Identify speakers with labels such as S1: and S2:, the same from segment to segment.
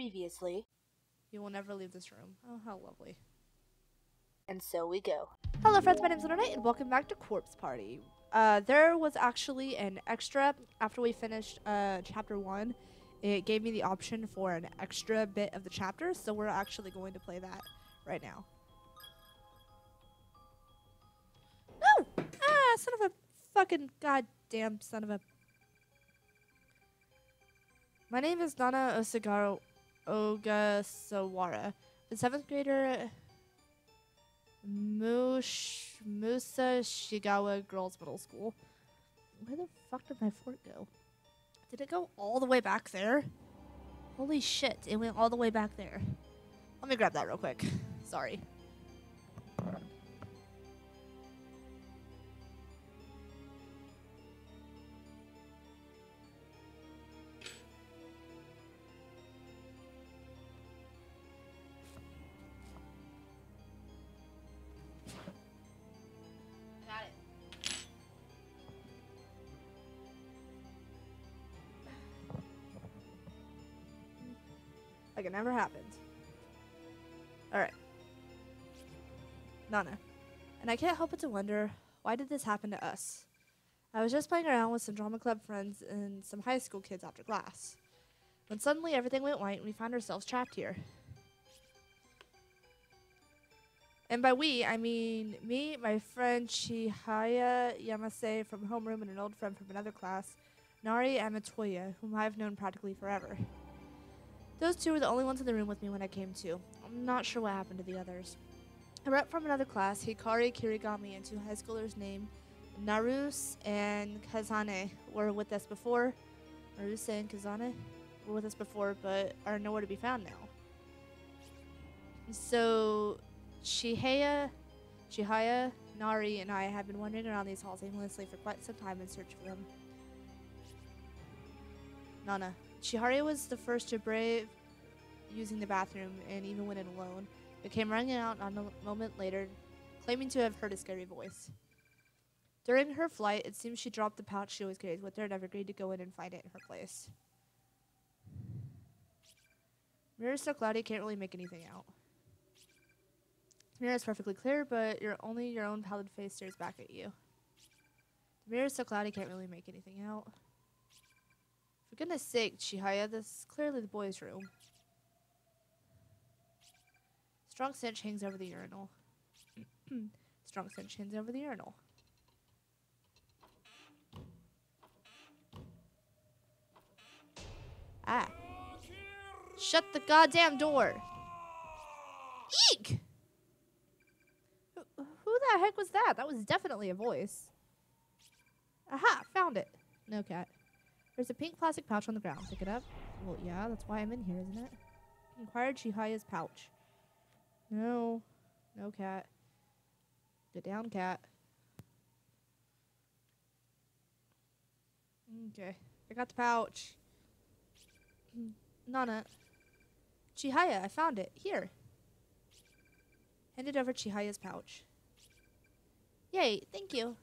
S1: Previously,
S2: You will never leave this room. Oh, how lovely.
S1: and so we go.
S2: Hello, friends. My name's Knight, and welcome back to Corpse Party. Uh, there was actually an extra after we finished uh, chapter one. It gave me the option for an extra bit of the chapter, so we're actually going to play that right now. No! Ah, son of a fucking goddamn son of a. My name is Nana Osagaro Ogasawara, the seventh grader Mush Musa Shigawa Girls Middle School. Where the fuck did my fort go? Did it go all the way back there? Holy shit, it went all the way back there. Let me grab that real quick. Sorry. Like it never happened. Alright. Nana. And I can't help but to wonder, why did this happen to us? I was just playing around with some drama club friends and some high school kids after class. When suddenly everything went white and we found ourselves trapped here. And by we, I mean me, my friend Chihaya Yamase from homeroom, and an old friend from another class, Nari Amatoya, whom I've known practically forever. Those two were the only ones in the room with me when I came to. I'm not sure what happened to the others. A rep from another class, Hikari Kirigami, and two high schoolers named Naruse and Kazane were with us before. Naruse and Kazane were with us before, but are nowhere to be found now. So Chihaya, Chihaya, Nari, and I have been wandering around these halls aimlessly for quite some time in search of them. Nana. Chihaya was the first to brave using the bathroom and even went in alone, but came running out a moment later, claiming to have heard a scary voice. During her flight, it seems she dropped the pouch she always carries with her and have agreed to go in and find it in her place. Mirror's so cloudy, can't really make anything out. The mirror is perfectly clear, but your only your own pallid face stares back at you. The mirror is so cloudy, can't really make anything out. For goodness sake, Chihaya, this is clearly the boys' room. Strong stench hangs over the urinal. Strong stench hangs over the urinal. Ah. Shut the goddamn door. Eek! Who, who the heck was that? That was definitely a voice. Aha, found it. No cat. There's a pink plastic pouch on the ground. Pick it up. Well, yeah, that's why I'm in here, isn't it? Inquired Chihaya's pouch. No. No cat. Get down, cat. Okay. I got the pouch. Nana. Chihaya, I found it. Here. Handed over Chihaya's pouch. Yay, thank you.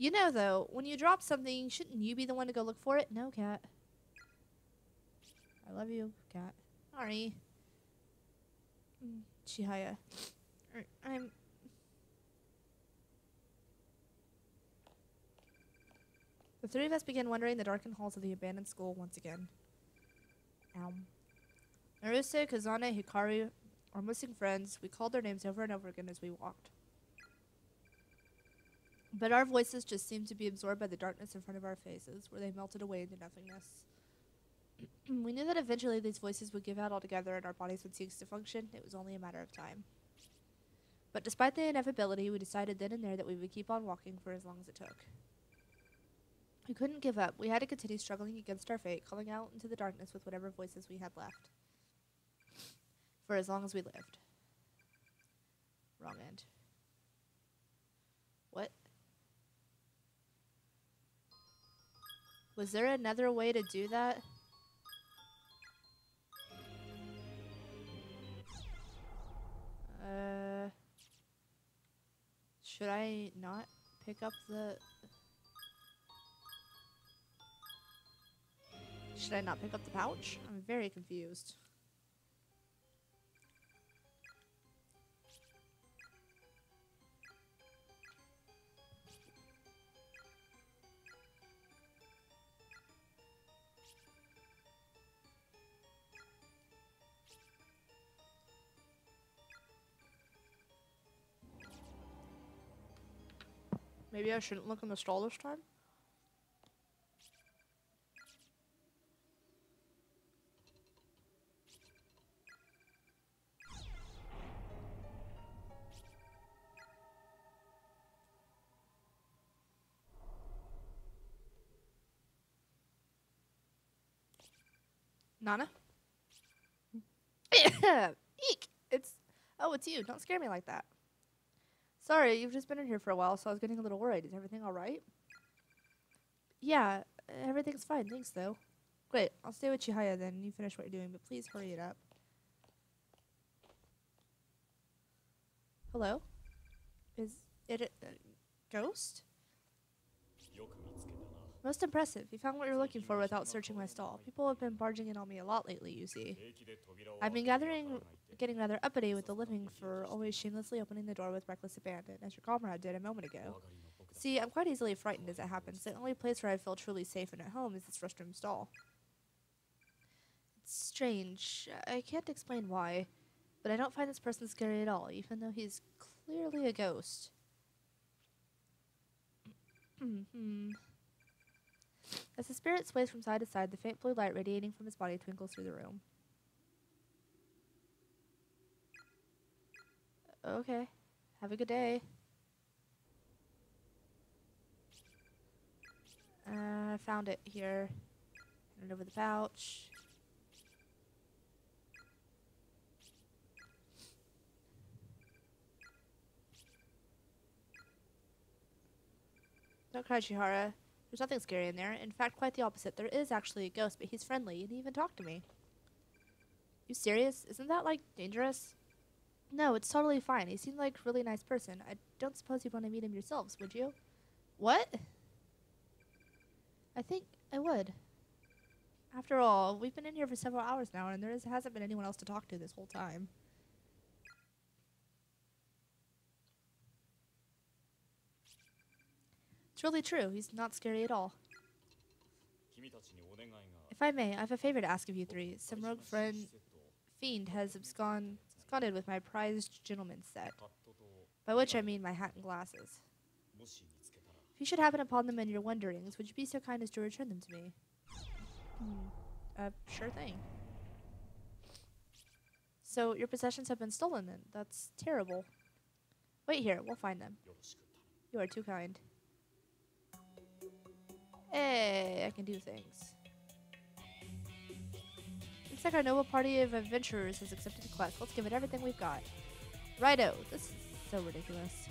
S2: You know, though, when you drop something, shouldn't you be the one to go look for it? No, cat. I love you, cat. Sorry. Mm, Chihaya. Er, I'm. The three of us began wandering the darkened halls of the abandoned school once again. Ow. Naruse, Kazane, Hikari, our missing friends, we called their names over and over again as we walked. But our voices just seemed to be absorbed by the darkness in front of our faces, where they melted away into nothingness. we knew that eventually these voices would give out altogether and our bodies would cease to function. It was only a matter of time. But despite the inevitability, we decided then and there that we would keep on walking for as long as it took. We couldn't give up. We had to continue struggling against our fate, calling out into the darkness with whatever voices we had left. For as long as we lived. Wrong end. Was there another way to do that? Uh, should I not pick up the? Should I not pick up the pouch? I'm very confused. Maybe I shouldn't look in the stall this time? Nana? Eek! It's. Oh, it's you. Don't scare me like that. Sorry, you've just been in here for a while, so I was getting a little worried. Is everything alright? Yeah, everything's fine. Thanks, though. Great. I'll stay with Chihaya then. You finish what you're doing, but please hurry it up. Hello? Is it a, a ghost? Most impressive. You found what you're looking for without searching my stall. People have been barging in on me a lot lately, you see. I've been gathering, getting rather uppity with the living for always shamelessly opening the door with reckless abandon, as your comrade did a moment ago. See, I'm quite easily frightened as it happens. The only place where I feel truly safe and at home is this restroom stall. It's strange. I can't explain why, but I don't find this person scary at all, even though he's clearly a ghost. hmm. As the spirit sways from side to side, the faint blue light radiating from his body twinkles through the room. Okay. Have a good day. Uh, I found it here. Hand it over the pouch. Don't cry, Chihara. There's nothing scary in there. In fact, quite the opposite. There is actually a ghost, but he's friendly and he even talked to me. You serious? Isn't that, like, dangerous? No, it's totally fine. He seemed like a really nice person. I don't suppose you'd want to meet him yourselves, would you? What? I think I would. After all, we've been in here for several hours now, and there is, hasn't been anyone else to talk to this whole time. It's really true. He's not scary at all. If I may, I have a favor to ask of you three. Some rogue friend fiend has abscond, absconded with my prized gentleman's set, by which I mean my hat and glasses. If you should happen upon them in your wanderings, would you be so kind as to return them to me? Hmm. Uh, sure thing. So your possessions have been stolen then? That's terrible. Wait here, we'll find them. You are too kind. Hey, I can do things. Looks like our noble party of adventurers has accepted the quest. Let's give it everything we've got. Righto. This is so ridiculous.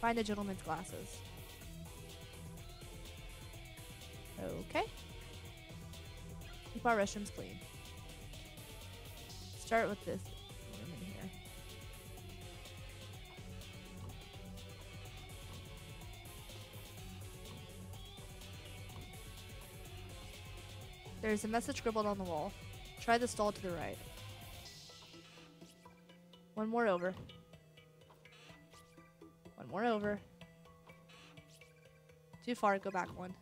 S2: Find the gentleman's glasses. Okay. Keep our restrooms clean. Start with this There's a message scribbled on the wall. Try the stall to the right. One more over. One more over. Too far, go back one.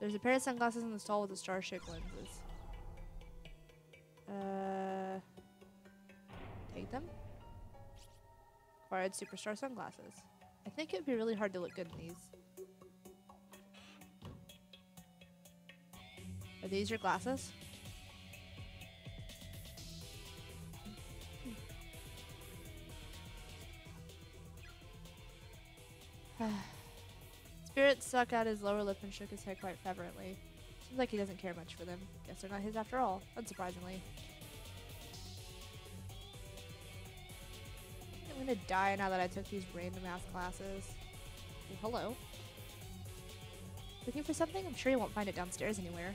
S2: There's a pair of sunglasses in the stall with the star-shaped lenses. Uh, take them. Acquired superstar sunglasses. I think it would be really hard to look good in these. Are these your glasses? Spirit stuck out his lower lip and shook his head quite fervently. Seems like he doesn't care much for them. Guess they're not his after all, unsurprisingly. I'm gonna die now that I took these random ass classes. Oh, hello. Looking for something? I'm sure you won't find it downstairs anywhere.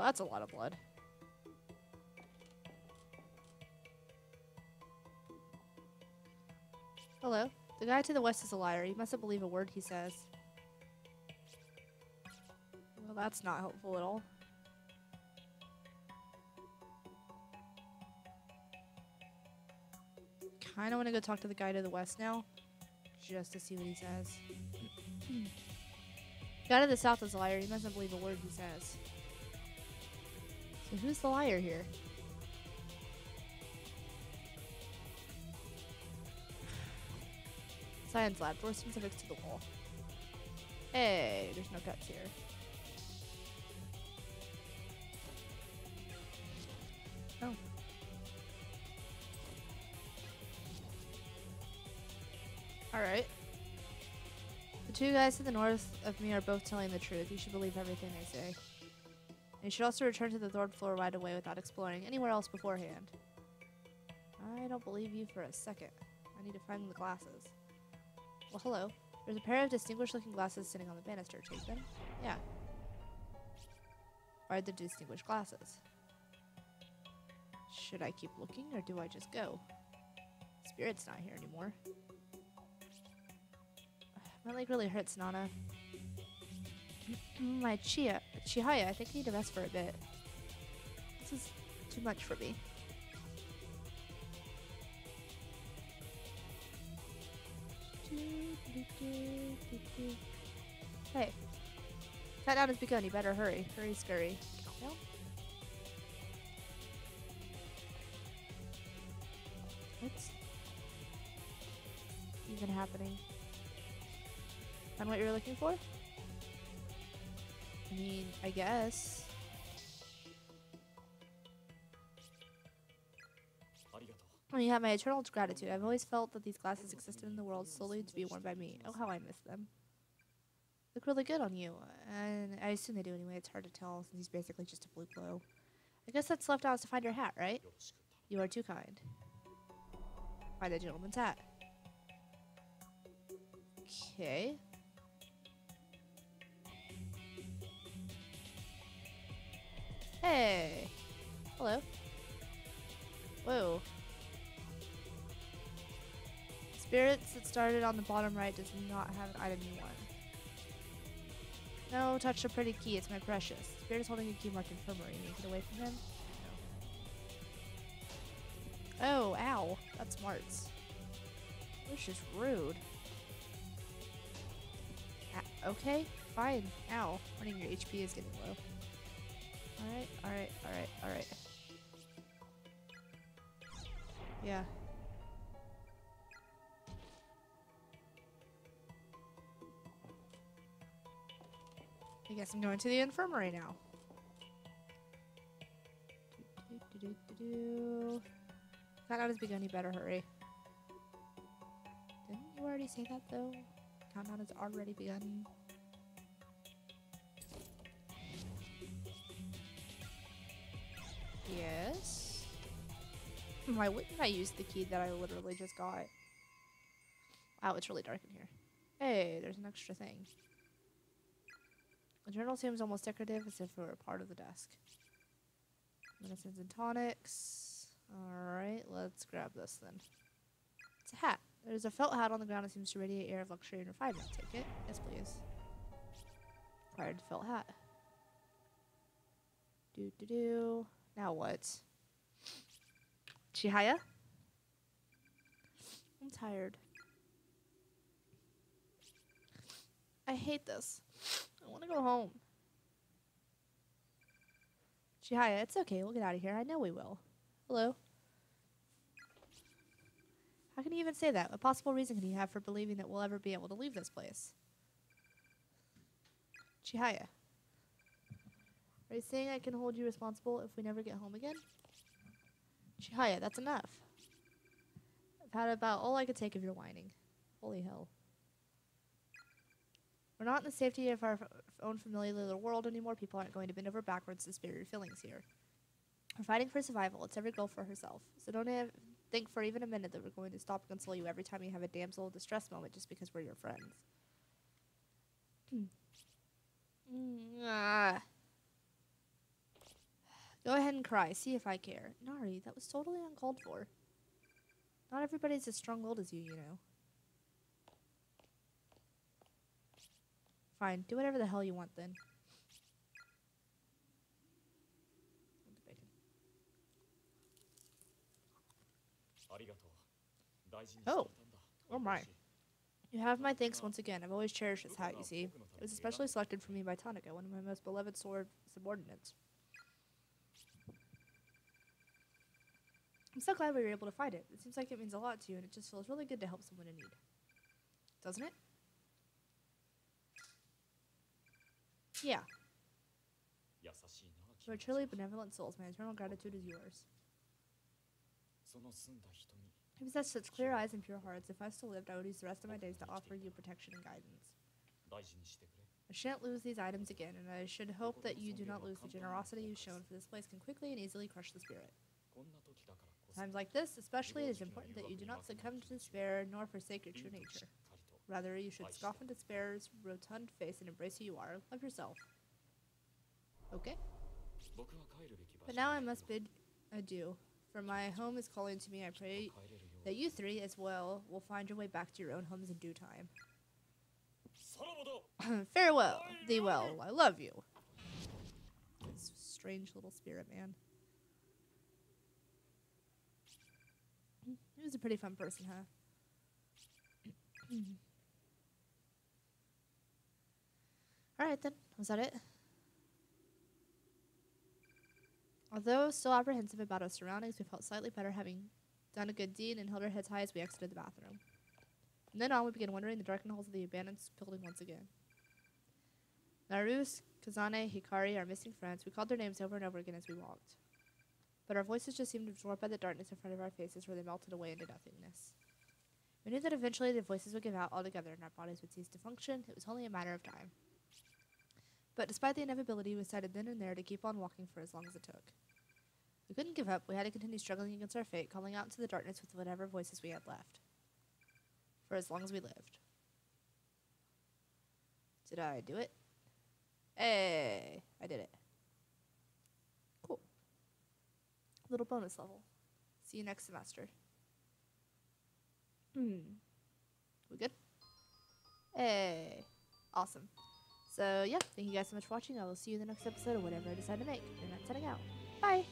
S2: Well, that's a lot of blood. Hello? The guy to the west is a liar. You mustn't believe a word he says. Well, that's not helpful at all. Kinda wanna go talk to the guy to the west now. Just to see what he says. guy to the south is a liar. You mustn't believe a word he says. So who's the liar here? Science lab. Door specifics to the wall. Hey, there's no cuts here. Oh. Alright. The two guys to the north of me are both telling the truth. You should believe everything they say. And you should also return to the third floor right away without exploring anywhere else beforehand. I don't believe you for a second. I need to find the glasses. Well, hello. There's a pair of distinguished looking glasses sitting on the banister. Take them? Yeah. Are the distinguished glasses? Should I keep looking or do I just go? Spirit's not here anymore. My leg really hurts, Nana. Mm, my Chia, Chihaya, I think I need to rest for a bit. This is too much for me. Hey. Countdown has begun. You better hurry. Hurry, scurry. Countdown? What's even happening? Find what you're looking for? I mean, I guess. You have my eternal gratitude. I've always felt that these glasses existed in the world solely to be worn by me. Oh, how I miss them. Look really good on you. And I assume they do anyway. It's hard to tell since he's basically just a blue glow. I guess that's left out to find your hat, right? You are too kind. Find the gentleman's hat. Okay. Hey. Hello. Whoa. Spirits that started on the bottom right does not have an item you want. No, touch the pretty key. It's my precious. Spirit is holding a key marked infirmary. You get away from him? No. Oh, ow. That's smarts. Which is rude. Okay, fine. Ow. Warning, your HP is getting low. Yeah. I guess I'm going to the infirmary now. Do-do-do-do-do. Countdown has begun, you better hurry. Didn't you already say that though? Countdown has already begun. Yes. Why wouldn't I use the key that I literally just got? Wow, it's really dark in here. Hey, there's an extra thing. The journal seems almost decorative as if it were part of the desk. Medicines and tonics. Alright, let's grab this then. It's a hat. There's a felt hat on the ground that seems to radiate air of luxury and refinement. Take it. Yes, please. Acquired felt hat. Do do do. Now what? Chihaya? I'm tired. I hate this. I want to go home. Chihaya, it's okay. We'll get out of here. I know we will. Hello? How can you even say that? What possible reason can you have for believing that we'll ever be able to leave this place? Chihaya. Are you saying I can hold you responsible if we never get home again? Chihaya, that's enough. I've had about all I could take of your whining. Holy hell. We're not in the safety of our own familiar little world anymore. People aren't going to bend over backwards to spare your feelings here. We're fighting for survival. It's every girl for herself. So don't ev- think for even a minute that we're going to stop and console you every time you have a damsel distress moment just because we're your friends. Mm, ah. Go ahead and cry. See if I care. Nari, that was totally uncalled for. Not everybody's as strong-willed as you, you know. Fine. Do whatever the hell you want, then. Oh. Oh my. You have my thanks once again. I've always cherished this hat, you see. It was especially selected for me by Tanaka, one of my most beloved sword subordinates. I'm so glad we were able to find it. It seems like it means a lot to you, and it just feels really good to help someone in need. Doesn't it? Yeah. You are truly benevolent souls. My eternal gratitude is yours. You possess such clear eyes and pure hearts. If I still lived, I would use the rest of my days to offer you protection and guidance. I shan't lose these items again, and I should hope that you do not lose the generosity you've shown, for this place can quickly and easily crush the spirit. Times like this, especially, it is important that you do not succumb to despair nor forsake your true nature. Rather, you should scoff in despair's rotund face and embrace who you are. Love yourself. Okay. But now I must bid adieu, for my home is calling to me. I pray that you three, as well, will find your way back to your own homes in due time. Farewell, thee well. I love you. This strange little spirit man. He was a pretty fun person, huh? Alright then, was that it? Although still apprehensive about our surroundings, we felt slightly better having done a good deed and held our heads high as we exited the bathroom. From then on, we began wandering the darkened halls of the abandoned building once again. Naruse, Kazane, Hikari, our missing friends, we called their names over and over again as we walked. But our voices just seemed absorbed by the darkness in front of our faces where they melted away into nothingness. We knew that eventually the voices would give out altogether and our bodies would cease to function. It was only a matter of time. But despite the inevitability, we decided then and there to keep on walking for as long as it took. We couldn't give up. We had to continue struggling against our fate, calling out into the darkness with whatever voices we had left. For as long as we lived. Did I do it? Hey, I did it. Cool. Little bonus level. See you next semester. Hmm. We good? Hey. Awesome. So, yeah, thank you guys so much for watching. I will see you in the next episode of whatever I decide to make. And I'm setting out. Bye.